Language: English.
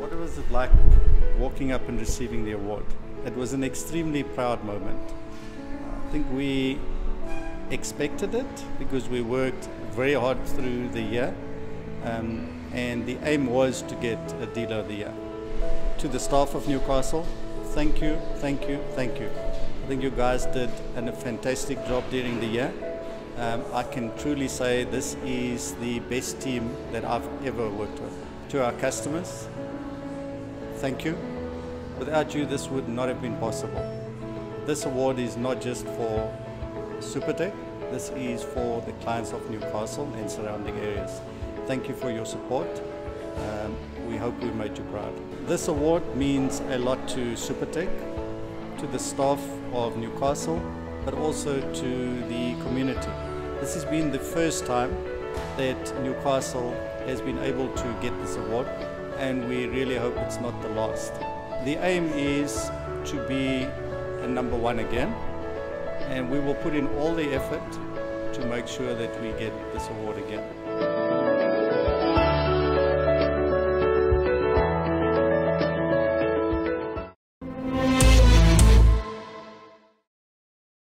What was it like walking up and receiving the award? It was an extremely proud moment. I think we expected it because we worked very hard through the year, um, and the aim was to get a Dealer of the Year. To the staff of Newcastle, thank you, thank you, thank you. I think you guys did a fantastic job during the year. Um, I can truly say this is the best team that I've ever worked with. To our customers, thank you. Without you, this would not have been possible. This award is not just for Supertech, this is for the clients of Newcastle and surrounding areas. Thank you for your support. Um, we hope we made you proud. This award means a lot to Supertech, to the staff of Newcastle, but also to the community. This has been the first time that Newcastle has been able to get this award, and we really hope it's not the last. The aim is to be a number one again, and we will put in all the effort to make sure that we get this award again.